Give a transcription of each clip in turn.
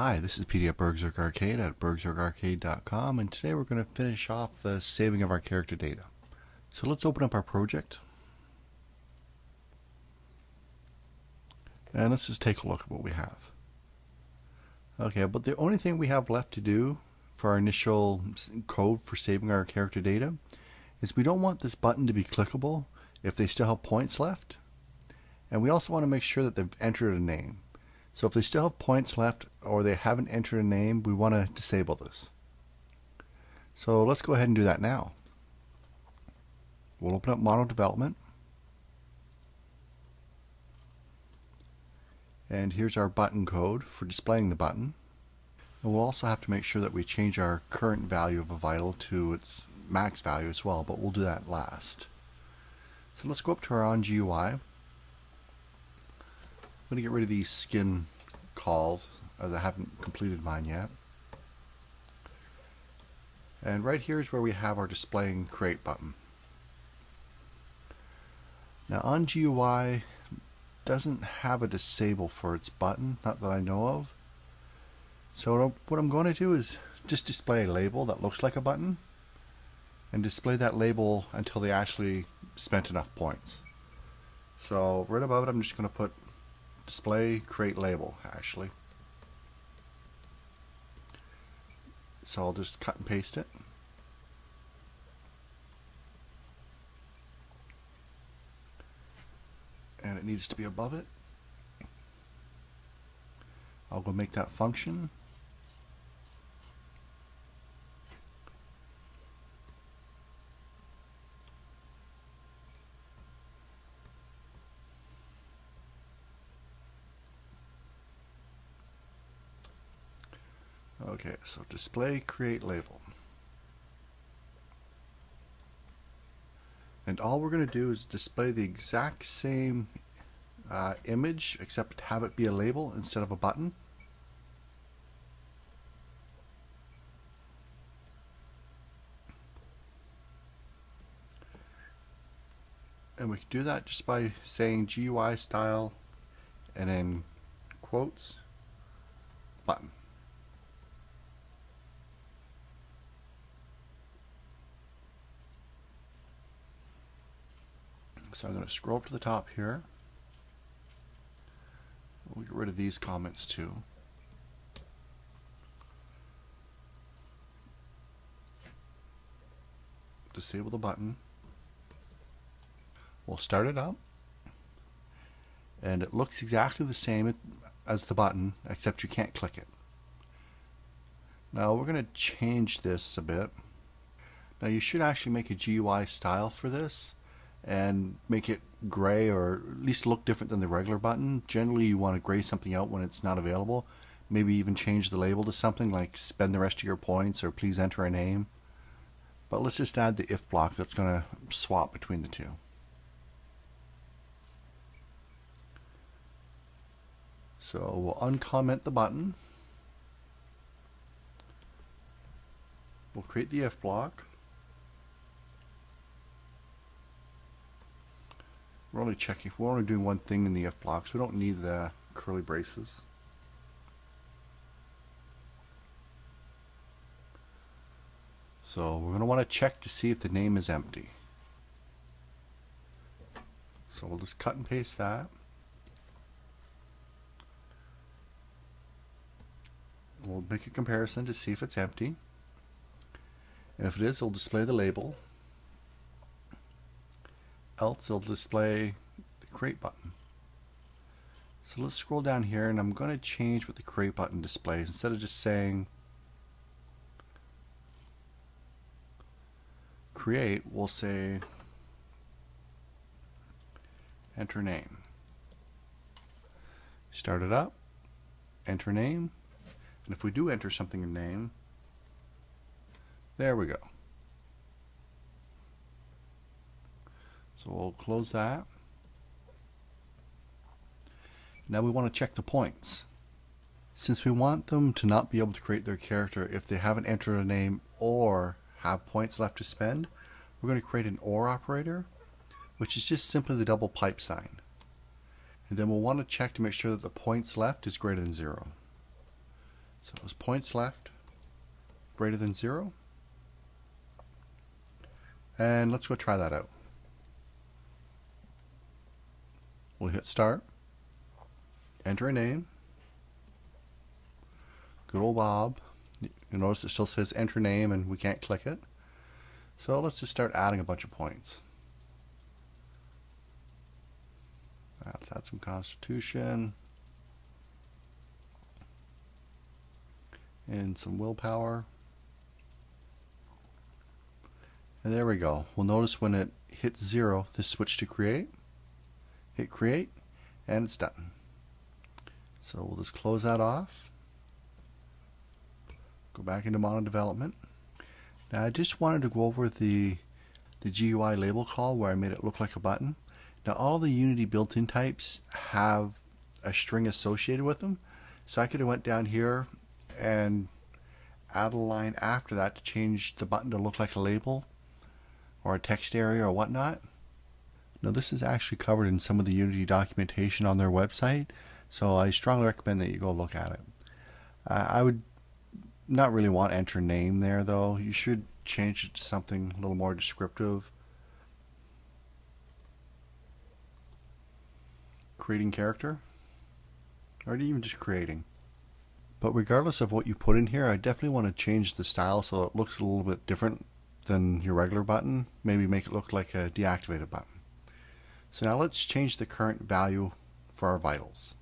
Hi, this is PD at BurgZerg Arcade at burgzergarcade.com and today we're going to finish off the saving of our character data. So let's open up our project and let's just take a look at what we have. Okay, but the only thing we have left to do for our initial code for saving our character data is we don't want this button to be clickable if they still have points left and we also want to make sure that they've entered a name. So if they still have points left or they haven't entered a name, we want to disable this. So let's go ahead and do that now. We'll open up model Development. And here's our button code for displaying the button. And we'll also have to make sure that we change our current value of a vital to its max value as well, but we'll do that last. So let's go up to our on GUI I'm going to get rid of these skin calls as I haven't completed mine yet. And right here is where we have our display and create button. Now on GUI doesn't have a disable for its button, not that I know of. So what I'm going to do is just display a label that looks like a button and display that label until they actually spent enough points. So right above it I'm just going to put display create label actually. So I'll just cut and paste it. And it needs to be above it. I'll go make that function Okay, so display, create label. And all we're going to do is display the exact same uh, image, except have it be a label instead of a button. And we can do that just by saying GUI style and then quotes button. So I'm going to scroll up to the top here. We'll get rid of these comments too. Disable the button. We'll start it up. And it looks exactly the same as the button, except you can't click it. Now we're going to change this a bit. Now you should actually make a GUI style for this and make it gray or at least look different than the regular button. Generally you want to gray something out when it's not available. Maybe even change the label to something like spend the rest of your points or please enter a name. But let's just add the if block that's going to swap between the two. So we'll uncomment the button. We'll create the if block. We're only checking, we're only doing one thing in the F blocks. We don't need the curly braces. So we're going to want to check to see if the name is empty. So we'll just cut and paste that. We'll make a comparison to see if it's empty. And if it is, we'll display the label else it'll display the create button. So let's scroll down here and I'm going to change what the create button displays. Instead of just saying create, we'll say enter name. Start it up, enter name, and if we do enter something in name, there we go. So we'll close that. Now we want to check the points. Since we want them to not be able to create their character if they haven't entered a name or have points left to spend, we're going to create an OR operator, which is just simply the double pipe sign. And then we'll want to check to make sure that the points left is greater than zero. So it was points left greater than zero. And let's go try that out. We'll hit start, enter a name, good old Bob. You notice it still says enter name and we can't click it. So let's just start adding a bunch of points. Let's add some constitution and some willpower. And there we go. We'll notice when it hits zero, this switch to create. Hit create, and it's done. So we'll just close that off. Go back into mono development. Now I just wanted to go over the the GUI label call where I made it look like a button. Now all the Unity built-in types have a string associated with them. So I could have went down here and add a line after that to change the button to look like a label or a text area or whatnot. Now this is actually covered in some of the Unity documentation on their website, so I strongly recommend that you go look at it. Uh, I would not really want enter name there though. You should change it to something a little more descriptive. Creating character, or even just creating. But regardless of what you put in here, I definitely want to change the style so it looks a little bit different than your regular button. Maybe make it look like a deactivated button. So now let's change the current value for our vitals.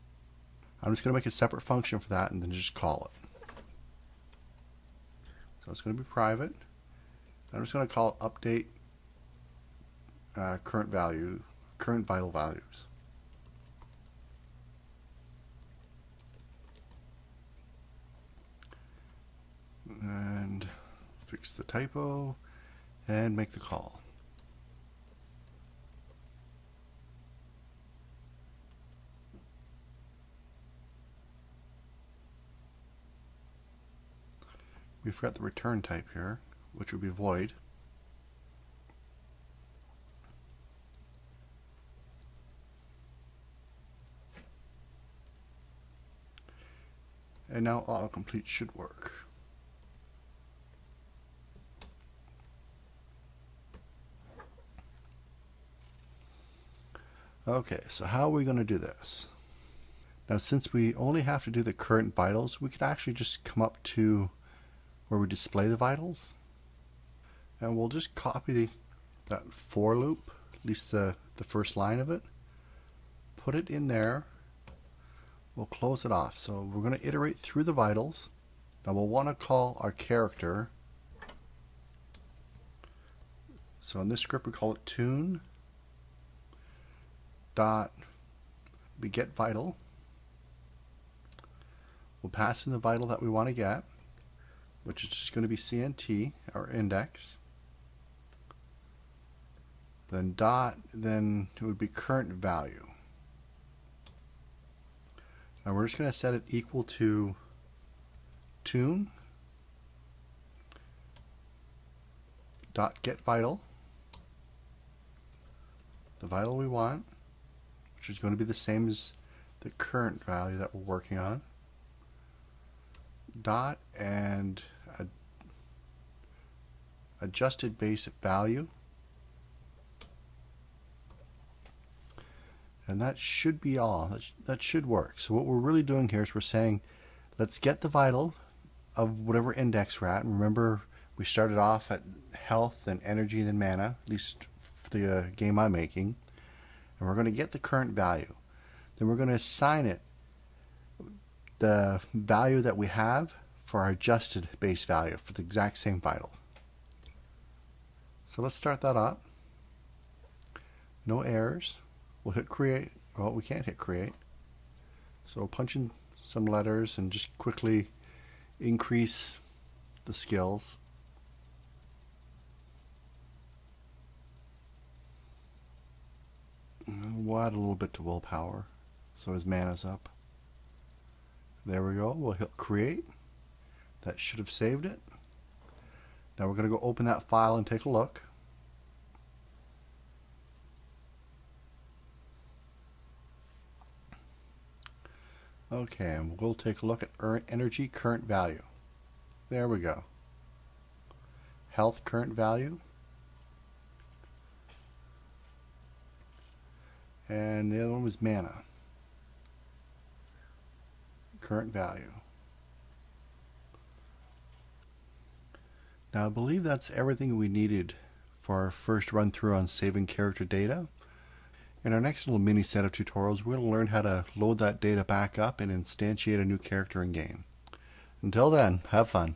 I'm just going to make a separate function for that and then just call it. So it's going to be private. I'm just going to call update uh, current value, current vital values. And fix the typo and make the call. We forgot the return type here, which would be void. And now autocomplete should work. Okay, so how are we going to do this? Now since we only have to do the current vitals, we could actually just come up to where we display the vitals and we'll just copy the, that for loop, at least the, the first line of it, put it in there, we'll close it off. So we're going to iterate through the vitals. Now we'll want to call our character, so in this script we call it toon dot we get vital. We'll pass in the vital that we want to get, which is just going to be CNT, our index. Then dot, then it would be current value. And we're just going to set it equal to toon dot get vital, the vital we want which is going to be the same as the current value that we're working on. Dot and adjusted base value. And that should be all. That, sh that should work. So what we're really doing here is we're saying, let's get the vital of whatever index we're at. And remember, we started off at health and energy and mana, at least for the uh, game I'm making and we're going to get the current value. Then we're going to assign it the value that we have for our adjusted base value for the exact same vital. So let's start that up. No errors. We'll hit create. Well, we can't hit create. So punch in some letters and just quickly increase the skills. We'll add a little bit to willpower so his mana's up. There we go. We'll hit create. That should have saved it. Now we're going to go open that file and take a look. Okay, and we'll take a look at energy current value. There we go. Health current value. And the other one was mana. Current value. Now I believe that's everything we needed for our first run through on saving character data. In our next little mini set of tutorials, we're going to learn how to load that data back up and instantiate a new character in game. Until then, have fun.